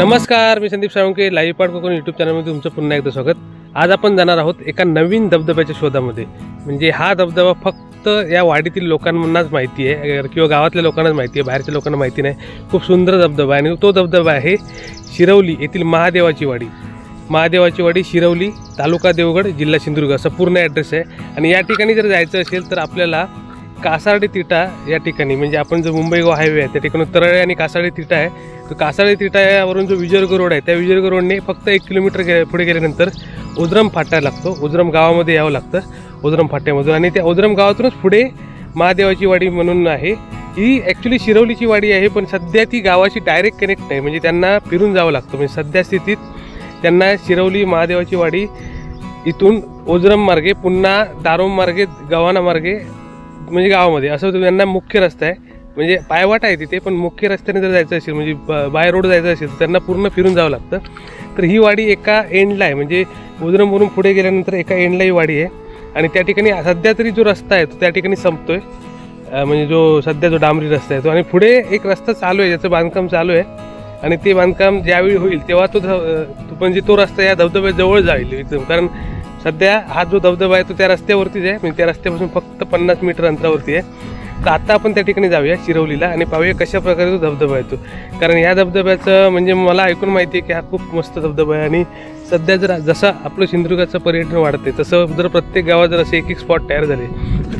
नमस्कार मी संदीप साळुंके लाईव्ह पाठ कोकण यूट्यूब चॅनलमध्ये तुमचं पुन्हा एकदा स्वागत. आज आपण जाणार आहोत एका नवीन धबधब्याच्या शोधामध्ये. म्हणजे हा धबधबा फक्त या वाडीतील लोकांनाच माहिती आहे किंवा गावातल्या लोकांनाच माहिती आहे बाहेरच्या लोकांना माहिती नाही. खूप सुंदर धबधबा आहे आणि तो धबधबा आहे शिरवली येथील महादेवाची वाडी. महादेवाची वाडी शिरवली तालुका देवगड जिल्हा सिंधुदुर्ग. असा पूर्ण ॲड्रेस आहे. आणि या ठिकाणी जर जायचं असेल तर आपल्याला कासार्डी तिटा या ठिकाणी म्हणजे आपण जो मुंबई गोवा हायवे आहे त्या ठिकाणी तरळे आणि कासार्डे तिटा आहे. तर कासार्डे तिटा यावरून जो विजयर्ग रोड आहे त्या विजयर्ग रोडने फक्त एक किलोमीटर गे पुढे गेल्यानंतर उजरम फाटा लागतो. उजरम गावामध्ये यावं लागतं उजरम फाट्यामधून. आणि त्या उजरम गावातूनच पुढे महादेवाची वाडी म्हणून आहे. ही ॲक्च्युली शिरवलीची वाडी आहे पण सध्या ती गावाशी डायरेक्ट कनेक्ट नाही. म्हणजे त्यांना फिरून जावं लागतं. म्हणजे सध्या स्थितीत त्यांना शिरवली महादेवाची वाडी इथून ओजरम मार्गे पुन्हा दारोम मार्गे गव्हाणा मार्गे म्हणजे गावामध्ये. असं त्यांना मुख्य रस्ता आहे. म्हणजे पायवाट आहे तिथे पण मुख्य रस्त्याने जर जायचं असेल म्हणजे ब- बाय रोड जायचं असेल तर त्यांना पूर्ण फिरून जावं लागतं. तर ही वाडी एका एंडला आहे. म्हणजे उजरमवरून पुढे गेल्यानंतर एका एंडला ही वाडी आहे. आणि त्या ठिकाणी सध्या तरी जो रस्ता आहे तो त्या ठिकाणी संपतो आहे म्हणजे जो सध्या जो डांबरी रस्ता आहे तो. आणि पुढे एक रस्ता चालू आहे ज्याचं बांधकाम चालू आहे. आणि ते बांधकाम ज्यावेळी होईल तेव्हा तो ध- तो म्हणजे तो रस्ता या धबधब्याजवळ जाईल एकदम कारण सध्या हा जो धबधबा आहे तो त्या रस्त्यावरतीच आहे. म्हणजे त्या रस्त्यापासून फक्त पन्नास मीटर अंतरावरती आहे. तर आता आपण त्या ठिकाणी जाऊया शिरवलीला आणि पाहूया कशा प्रकारे तो धबधबा येतो. कारण ह्या धबधब्याचं म्हणजे मला ऐकून माहिती आहे की हा खूप मस्त धबधबा आहे. आणि सध्या जर जसं आपलं सिंधुदुर्गाचं पर्यटन वाढते तसं जर प्रत्येक गावात जर असे एक एक स्पॉट तयार झाले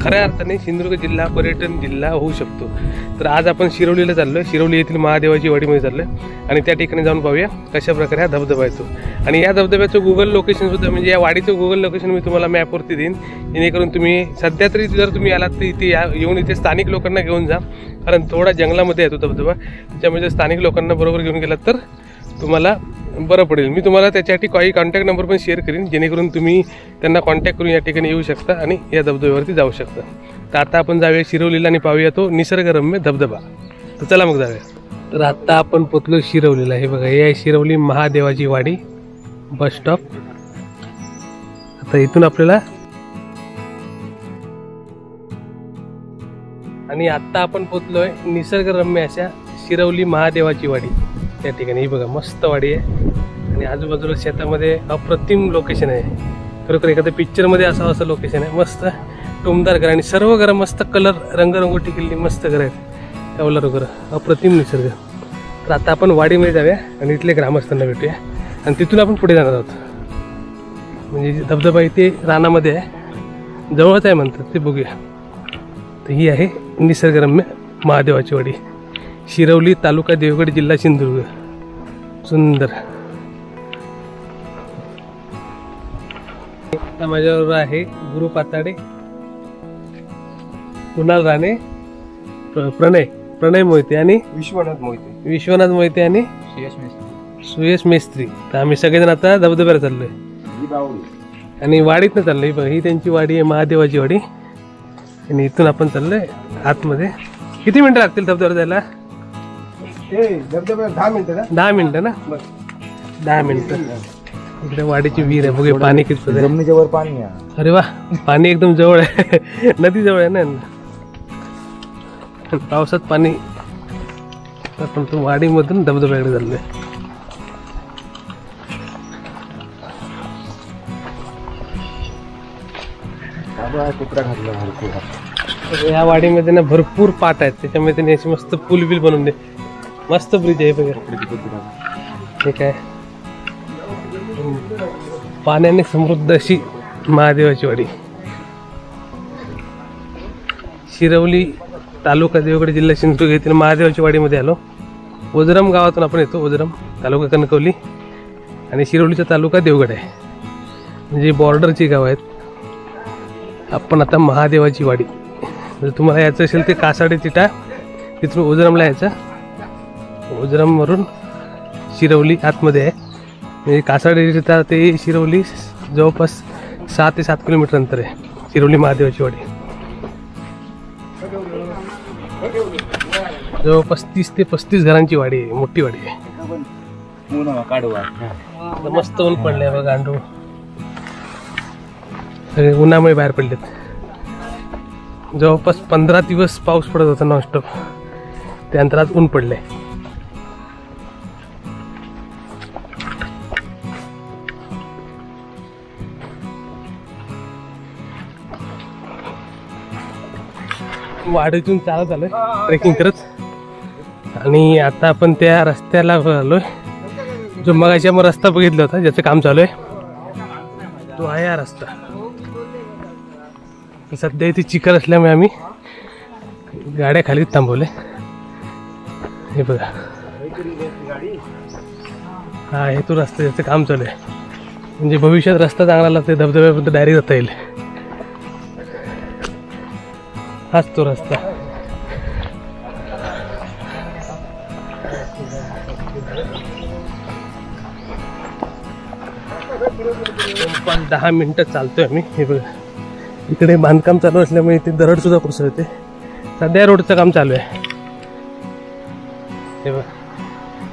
खऱ्या अर्थाने सिंधुदुर्ग जिल्हा पर्यटन जिल्हा होऊ शकतो. तर आज आपण शिरवलीला चाललो आहे शिरवली येथील महादेवाची वाडीमध्ये चाललो आहे आणि त्या ठिकाणी जाऊन पाहूया कशा प्रकारे हा धबधबा येतो. आणि या धबधब्याचं गुगल लोकेशनसुद्धा म्हणजे या वाडीचं गुगल लोकेशन मी तुम्हाला मॅपवरती देईन. जेणेकरून तुम्ही सध्या तरी जर तुम्ही आलात तर इथे या येऊन इथे स्थानिक लोकांना घेऊन जा. कारण थोडा जंगलामध्ये येतो धबधबा. त्याच्यामुळे स्थानिक लोकांना बरोबर घेऊन गेलात तर तुम्हाला बरं पडेल. मी तुम्हाला त्याच्यासाठी काही कॉन्टॅक्ट नंबर पण शेअर करीन जेणेकरून तुम्ही त्यांना कॉन्टॅक्ट करून या ठिकाणी येऊ शकता आणि या धबधब्यावरती जाऊ शकता. तर आता आपण जाऊया शिरवलीला आणि पाहूया तो निसर्गरम्य धबधबा. तर चला मग जाऊया. तर आत्ता आपण पोचलो शिरवलीला. हे बघा हे आहे शिरवली महादेवाची वाडी बस स्टॉप आता इथून आपल्याला आणि आत्ता आपण पोचलोय निसर्गरम्य अशा शिरवली महादेवाची वाडी. त्या ठिकाणी. ही बघा मस्त वाडी आहे. आणि आजूबाजूला शेतामध्ये अप्रतिम लोकेशन आहे. खरोखर एखाद्या पिक्चरमध्ये असावं असं लोकेशन आहे. मस्त टुमदार घर आणि सर्व घरं मस्त कलर रंगरंगोटी केलेली मस्त घरं आहेत. कवलर घरं अप्रतिम निसर्ग. तर आता आपण वाडीमध्ये जाऊया आणि इथले ग्रामस्थांना भेटूया. आणि तिथून आपण पुढे जाणार आहोत. म्हणजे धबधबा इथे रानामध्ये आहे. जवळच आहे म्हणतात ते बघूया. तर ही आहे निसर्गरम्य महादेवाची वाडी. शिरवली तालुका देवगड जिल्हा सिंधुदुर्ग. सुंदर. माझ्याबरोबर आहे गुरु पाताडे कुणाल राणे प्र- प्रणय प्रणय मोहिते आणि विश्वनाथ मोहिते. विश्वनाथ मोहिते आणि मेस्त्री. सुयश मेस्त्री. तर आम्ही सगळेजण आता धबधब्याला चाललोय. आणि वाडीतनं चाललोय. बघ ही त्यांची वाडी आहे महादेवाची वाडी. आणि इथून आपण चाललोय आतमध्ये. किती मिनिटं लागतील धबधब्याला जायला? दहा मिनिटं दहा मिनिटं ना दहा मिनिटं इकडे वाडीची विहीर आहे बघे पाणी किती जमिनीच्या वर पाणी आहे अरे वा पाणी एकदम जवळ आहे नदी जवळ आहे ना पावसात पाणी आपण तो वाडीमधून धबधब्याकडे या वाडीमध्ये ना भरपूर पाट आहेत त्याच्यामुळे त्यांनी अशी मस्त पूल बिल बनवून दे मस्त ब्रिज आहे बघा. ठीक आहे. पाण्याने समृद्ध अशी महादेवाची वाडी. शिरवली तालुका देवगड जिल्हा सिंधुदुर्ग येथील महादेवाच्या वाडीमध्ये आलो. ओजरम गावातून आपण येतो ओजरम तालुका कणकवली. आणि शिरवलीचा तालुका देवगड आहे. म्हणजे बॉर्डरची गाव आहेत. आपण आता महादेवाची वाडी. जर तुम्हाला यायचं असेल ते कासाडे तिटा तिथून ओजरमला यायचं. ओजरमवरून शिरवली आतमध्ये आहे. म्हणजे कासाडे ते शिरवली जवळपास सहा ते सात किलोमीटर अंतर आहे. शिरवली महादेवाची वाडी. जवळपास तीस ते पस्तीस घरांची वाडी आहे. मोठी वाडी आहे. मस्त ऊन पडले बघ गांडूळ. सगळे उन्हामुळे बाहेर पडलेत. जवळपास पंधरा दिवस पाऊस पडत होता नॉनस्टॉप त्यानंतर आज ऊन पडलंय. वाडीतून चालत आलोय. ट्रेकिंग करत. आणि आता आपण त्या रस्त्याला आलोय. जो मगाशी आपण रस्ता बघितला होता ज्याचं काम चालू आहे. तो आहे हा रस्ता. सध्या इथे चिखल असल्यामुळे आम्ही गाड्या खाली थांबवले. हे बघा. हा हे तो रस्ता ज्याचं काम चालू आहे. म्हणजे भविष्यात रस्ता चांगला लागते धबधब्यापर्यंत डायरेक्ट जाता येईल. हाच तो रस्ता पण दहा मिनिटं चालतोय आम्ही. हे बघा. इकडे बांधकाम चालू असल्यामुळे इथे दरड सुद्धा कोसळते सध्या रोडचं काम चालू आहे. हे बघा.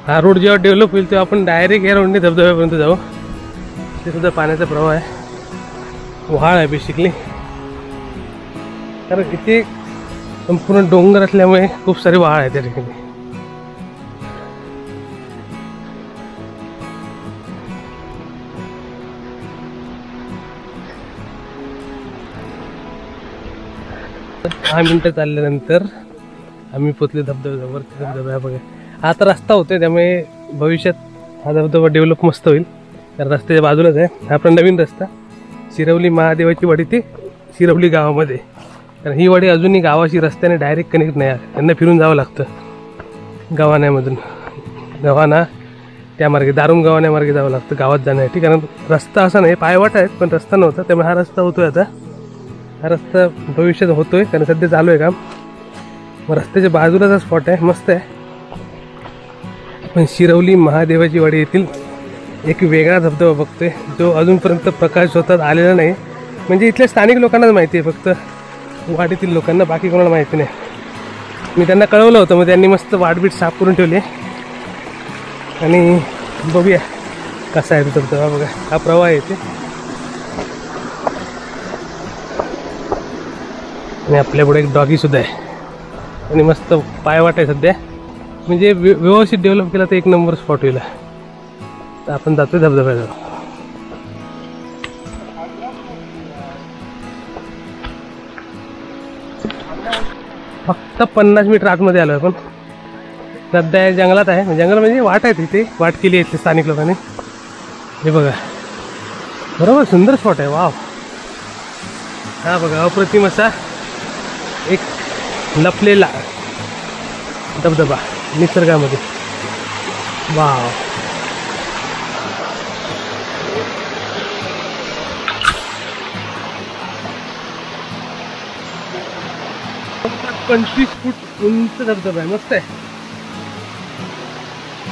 हा रोड जेव्हा डेव्हलप होईल तेव्हा आपण डायरेक्ट या रोडने धबधब्यापर्यंत जाऊ. ते सुद्धा पाण्याचा प्रवाह आहे. व्हाळ आहे बेसिकली कारण किती संपूर्ण डोंगर असल्यामुळे खूप सारे वाळ आहे त्या ठिकाणी. दहा मिनटं चालल्यानंतर आम्ही पोचले धबधब्यावर धबधब्या बघा. हा आता रस्ता होतोय त्यामुळे भविष्यात हा धबधबा डेव्हलप मस्त होईल. कारण रस्त्याच्या बाजूलाच आहे. हा आपला नवीन रस्ता. शिरवली महादेवाची वाडी ते शिरवली गावामध्ये. कारण ही वाडी अजूनही गावाशी रस्त्याने डायरेक्ट कनेक्ट नाही आहे. त्यांना फिरून जावं लागतं. गव्हाण्यामधून. गव्हाणा त्या मार्गे दारुम गव्हाण्या मार्गे जावं लागतं गावात जाण्यासाठी कारण रस्ता असा नाही पायवाट आहेत पण रस्ता नव्हता. त्यामुळे हा रस्ता होतोय आता. हा रस्ता भविष्यात होतोय कारण सध्या चालू आहे काम. मग रस्त्याच्या बाजूलाचा स्पॉट आहे मस्त आहे. पण शिरवली महादेवाची वाडी येथील एक वेगळा धबधबा बघतोय जो अजूनपर्यंत प्रकाश होतात आलेला नाही. म्हणजे इथल्या स्थानिक लोकांनाच माहिती आहे फक्त. वाडीतील लोकांना बाकी कोणाला माहिती नाही. मी त्यांना कळवलं होतं मग त्यांनी मस्त वाटबीट साफ करून ठेवली. आणि बघूया कसा आहे तो धबधबा बघा. हा प्रवाह येते आणि आपल्यापुढे एक डॉगी सुद्धा आहे. आणि मस्त पायवाट आहे सध्या. म्हणजे व्यवस्थित डेव्हलप केला तर एक नंबर स्पॉट होईल तर आपण जातोय धबधब्याला फक्त पन्नास मीटर आतमध्ये आलो आपण. सध्या या जंगलात आहे. जंगल म्हणजे वाट आहे तिथे. वाट केली आहे इथल्या स्थानिक लोकांनी. हे बघा. बरोबर सुंदर स्पॉट आहे. वाव हा बघा अप्रतिम असा एक लपलेला धबधबा निसर्गामध्ये. वाव पंचवीस फूट उंच धबधबा आहे. मस्त आहे.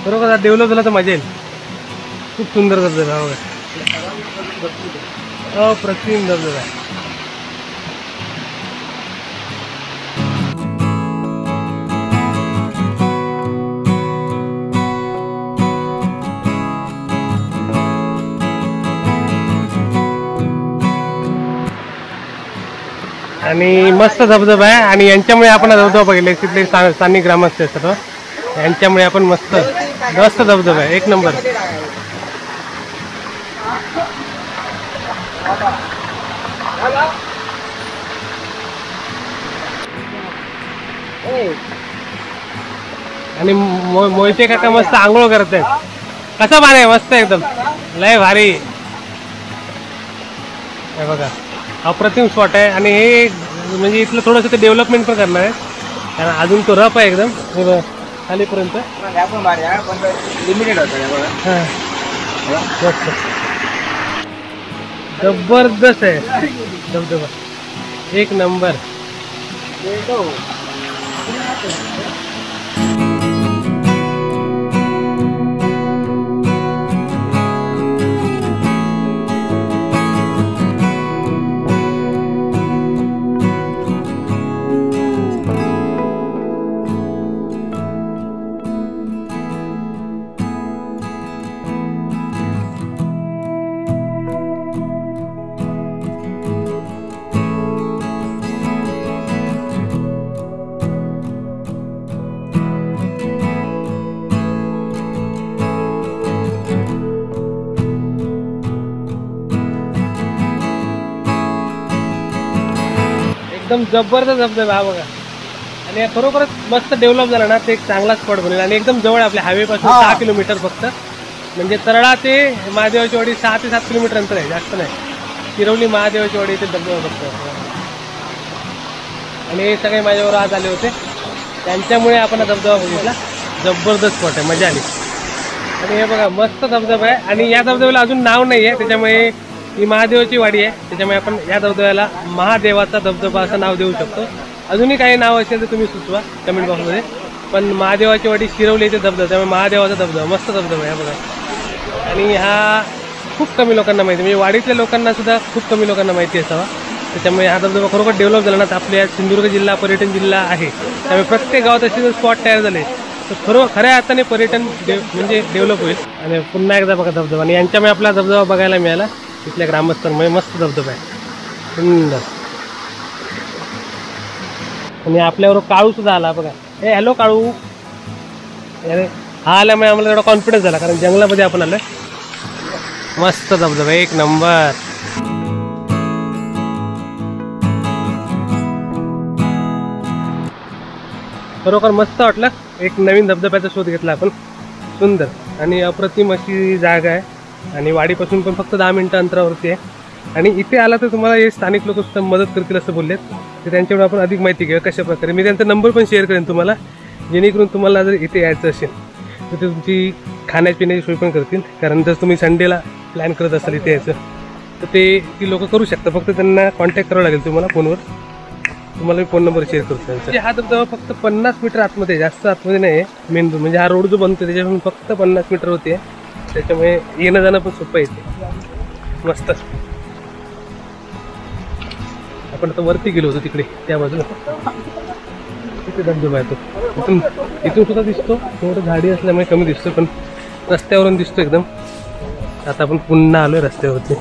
बरोबर आता डेव्हलप झाला तर मजा येईल. खूप सुंदर धबधबा आहे बघा. अप्रतिम धबधबा आहे. आणि मस्त धबधबा आहे. आणि यांच्यामुळे आपण धबधबा बघितले. तिथले स्थानिक ग्रामस्थ सर्व. यांच्यामुळे आपण मस्त मस्त धबधबा आहे. एक नंबर. आणि मो- मोहिते काका मस्त आंघोळ करत आहेत. कसं पाणी आहे? मस्त एकदम. लय भारी. हे बघा. अप्रतिम स्पॉट आहे. आणि हे म्हणजे इथलं थोडंसं ते डेव्हलपमेंट पण करणार आहे. कारण अजून तो रफ आहे एकदम. हे बघा खालीपर्यंत. लिमिटेड हाँ. मस्त ज़बरदस्त आहे. धबधबा. एक नंबर एकदम जबरदस्त धबधबा हा बघा. आणि खरोखरच मस्त डेव्हलप झाला ना ते एक चांगला स्पॉट बनेल आणि एकदम जवळ आपल्या हायवे पासून. सहा किलोमीटर फक्त. म्हणजे तरळा ते महादेवाची वाडी सहा ते सात किलोमीटर अंतर आहे जास्त नाही. शिरवली महादेवाची वाडी ते धबधबा फक्त. आणि हे सगळे माझ्यावर आज आले होते. त्यांच्यामुळे आपण हा धबधबा बघितला. जबरदस्त स्पॉट आहे मजा आली. आणि हे बघा मस्त धबधबा आहे. आणि या धबधब्याला अजून नाव नाही आहे त्याच्यामुळे ही महादेवाची वाडी आहे. त्याच्यामुळे आपण या धबधब्याला महादेवाचा धबधबा असं नाव देऊ शकतो. अजूनही काही नाव असेल तर तुम्ही सुचवा कमेंट बॉक्समध्ये. पण महादेवाची वाडी शिरवली इथे धबधबा. त्यामुळे महादेवाचा धबधबा मस्त धबधबा आहे बघा. आणि हा खूप कमी लोकांना माहिती म्हणजे वाडीतल्या लोकांना सुद्धा खूप कमी लोकांना माहिती असावा. त्याच्यामुळे हा धबधबा खरोखर डेव्हलप झाला ना तर आपल्या सिंधुदुर्ग जिल्हा पर्यटन जिल्हा आहे. त्यामुळे प्रत्येक गावात असे जर स्पॉट तयार झाले तर खरो खऱ्या अर्थाने पर्यटन डे म्हणजे डेव्हलप होईल. आणि पुन्हा एकदा बघा धबधबा. आणि यांच्यामुळे आपला धबधबा बघायला मिळाला. इथल्या ग्रामस्थांमुळे मस्त धबधबा आहे. सुंदर. आणि आपल्यावर काळूसुद्धा आला बघा. ए हॅलो काळू. अरे हा आल्यामुळे आम्हाला थोडा कॉन्फिडन्स झाला कारण जंगलामध्ये आपण आलोय. मस्त धबधबा एक नंबर. खरोखर मस्त वाटलं. एक नवीन धबधब्याचा शोध घेतला आपण. सुंदर. आणि अप्रतिम अशी जागा आहे. आणि वाडीपासून पण फक्त दहा मिनिटं अंतरावरती आहे. आणि इथे आला तर तुम्हाला हे स्थानिक लोक सुद्धा मदत करतील असं बोललेत. तर त्यांच्याकडून आपण अधिक माहिती घेऊ कशा प्रकारे मी त्यांचा नंबर पण शेअर करेन तुम्हाला. जेणेकरून तुम्हाला जर इथे यायचं असेल तर ते तुमची खाण्यापिण्याची सोय पण करतील. कारण जर तुम्ही संडेला प्लॅन करत असाल इथे यायचं तर ते ती लोक करू शकतात. फक्त त्यांना कॉन्टॅक्ट करावं लागेल तुम्हाला फोनवर. तुम्हाला मी फोन नंबर शेअर करतो त्यांचा. म्हणजे हा धबधबा फक्त पन्नास मीटर आतमध्ये आहे, जास्त आतमध्ये नाही आहे. मेन म्हणजे हा रोड जो बनतो त्याच्यापासून फक्त पन्नास मीटर होते त्याच्यामुळे येणं जाणं पण सोपं येते मस्त. आपण आता वरती गेलो होतो तिकडे त्या बाजूला. तिथे धबधबा येतो इथून इथून सुद्धा दिसतो. थोडं झाडी असल्यामुळे कमी दिसतो पण रस्त्यावरून दिसतो एकदम. आता आपण पुन्हा आलोय रस्त्यावरती.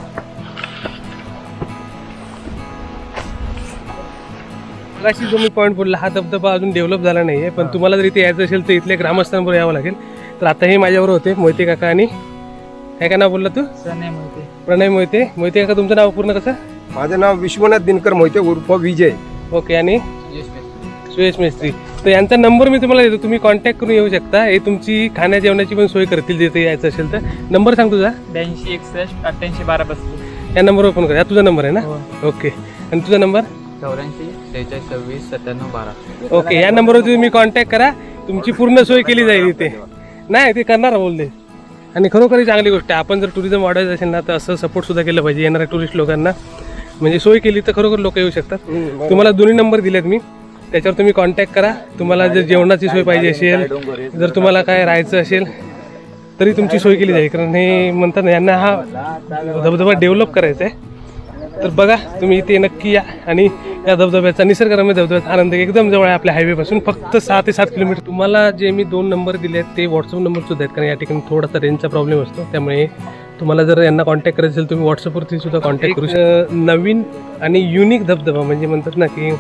मगाशी जो मी पॉईंट बोलला हा धबधबा अजून डेव्हलप झाला नाही आहे पण तुम्हाला जर इथे यायचं असेल तर इथल्या ग्रामस्थांबरोबर यावं लागेल. तर आता हे माझ्याबरोबर होते मोहिते काका आणि काय काय नाव बोलला तू? प्रणय मोहिते. मोहिते. काका तुमचं नाव पूर्ण कसं? माझं नाव विश्वनाथ दिनकर मोहिते उर्फ विजय. ओके आणि? सुयश मेस्त्री. तर यांचा नंबर मी तुम्हाला देतो तुम्ही कॉन्टॅक्ट करून येऊ शकता. हे तुमची खाण्या जेवणाची पण सोय करतील जिथे यायचं असेल तर. नंबर सांग तुझा. ब्याऐंशी एकसष्ट अठ्ठ्याऐंशी बारा पस्तीस या नंबरवर फोन कर. हा तुझा नंबर आहे ना? ओके. आणि तुझा नंबर? चौऱ्याऐंशी सेहेचाळीस सव्वीस सत्त्याण्णव बारा. ओके या नंबरवर तुम्ही कॉन्टॅक्ट करा. तुमची पूर्ण सोय केली जाईल इथे. नाही ते करणार बोलले आणि खरोखर चांगली गोष्ट आहे. आपण जर टुरिझम वाढवायचं असेल ना तर असं सपोर्ट सुद्धा केलं पाहिजे. येणाऱ्या टुरिस्ट लोकांना. म्हणजे सोय केली तर खरोखर लोक येऊ शकतात. तुम्हाला दोन्ही नंबर दिलेत मी. त्याच्यावर तुम्ही कॉन्टॅक्ट करा. तुम्हाला जर जेवणाची सोय पाहिजे असेल जर तुम्हाला काय राहायचं असेल तरी तुमची सोय केली जाईल. कारण हे म्हणतात ना यांना हा धबधबा डेव्हलप करायचा आहे. तर बघा तुम्ही इथे नक्की या आणि या धबधब्याचा निसर्गरम्य धबधब्याचा आनंद एकदम जवळ आहे आपल्या हायवेपासून फक्त सहा ते सात किलोमीटर. तुम्हाला जे मी दोन नंबर दिले आहेत ते व्हॉट्सअप नंबर सुद्धा आहेत कारण या ठिकाणी थोडासा रेंजचा प्रॉब्लेम असतो. त्यामुळे तुम्हाला जर यांना कॉन्टॅक्ट करायचं असेल तुम्ही व्हॉट्सअपवरती सुद्धा कॉन्टॅक्ट करू शकता. नवीन आणि युनिक धबधबा म्हणजे म्हणतात ना की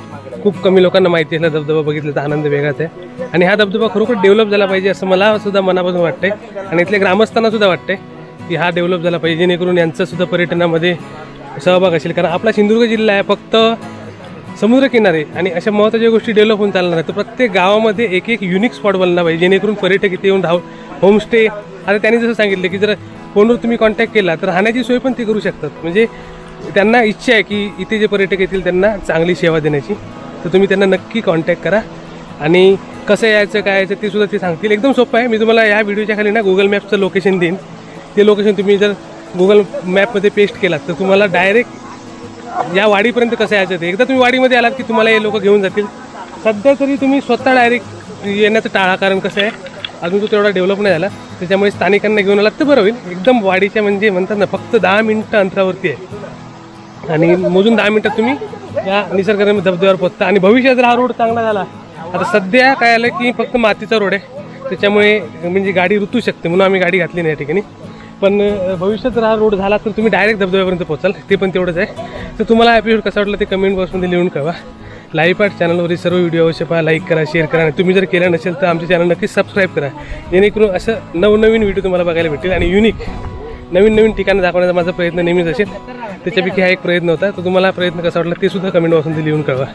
खूप कमी लोकांना माहिती असला धबधबा बघितल्याचा आनंद वेगळाच आहे. आणि हा धबधबा खरोखर डेव्हलप झाला पाहिजे असं मला सुद्धा मनापासून वाटतंय. आणि इथल्या ग्रामस्थांना सुद्धा वाटतंय की हा डेव्हलप झाला पाहिजे जेणेकरून यांचं सुद्धा पर्यटनामध्ये सहभाग असेल. कारण आपला सिंधुदुर्ग जिल्हा आहे फक्त समुद्रकिनारे आणि अशा महत्त्वाच्या गोष्टी डेव्हलप होऊन चालणार आहेत तर प्रत्येक गावामध्ये एक एक युनिक स्पॉट बनला पाहिजे जेणेकरून पर्यटक इथे येऊन राहू होमस्टे आता त्यांनी जसं सांगितलं की जर फोनवर तुम्ही कॉन्टॅक्ट केला तर राहण्याची सोय पण ते करू शकतात. म्हणजे त्यांना इच्छा आहे की इथे जे पर्यटक येतील त्यांना चांगली सेवा देण्याची. तर तुम्ही त्यांना नक्की कॉन्टॅक्ट करा. आणि कसं यायचं काय यायचं ते सुद्धा ते सांगतील. एकदम सोपं आहे. मी तुम्हाला या व्हिडिओच्या खाली ना गुगल मॅपचं लोकेशन देईन. ते लोकेशन तुम्ही जर गुगल मॅपमध्ये पेस्ट केलात तर तुम्हाला डायरेक्ट या वाडीपर्यंत कसं यायचं ते? एकदा तुम्ही वाडीमध्ये आलात की तुम्हाला हे लोक घेऊन जातील. सध्या तरी तुम्ही स्वतः डायरेक्ट येण्याचं टाळा कारण कसं आहे अजून तो तेवढा डेव्हलप नाही झाला. त्याच्यामुळे स्थानिकांना घेऊन आलात तर बरं होईल. एकदम वाडीच्या म्हणजे म्हणतात ना फक्त दहा मिनटं अंतरावरती आहे. आणि मोजून दहा मिनटात तुम्ही या निसर्गरम्य धबधब्यावर पोहोचता. आणि भविष्यात जर हा रोड चांगला झाला आता सध्या काय आलं की फक्त मातीचा रोड आहे. त्याच्यामुळे म्हणजे गाडी रुतू शकते म्हणून आम्ही गाडी घातली नाही या ठिकाणी. पण भविष्यात जर हा रोड झाला तर तुम्ही डायरेक्ट धबधब्यापर्यंत पोहोचाल. ते पण तेवढंच आहे. तर तुम्हाला एपिसोड कसा वाटला ते कमेंट बॉक्समध्ये लिहून कळवा. लाईव्ह पार्ट चॅनलवरील सर्व व्हिडिओ अवश्य पहा. लाईक करा शेअर करा. आणि तुम्ही जर केलं नसेल तर आमचे चॅनल नक्की सबस्क्राईब करा. जेणेकरून असं नवनवीन व्हिडिओ तुम्हाला बघायला भेटेल आणि युनिक नवीन नवीन ठिकाणं दाखवण्याचा माझा प्रयत्न नेहमीच असेल. त्याच्यापैकी हा एक प्रयत्न होता. तर तुम्हाला प्रयत्न कसा वाटला ते सुद्धा कमेंट बॉक्समध्ये लिहून कळवा.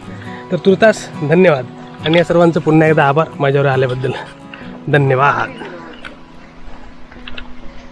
तर तुर्तास धन्यवाद. आणि या सर्वांचं पुन्हा एकदा आभार माझ्यावर आल्याबद्दल. धन्यवाद.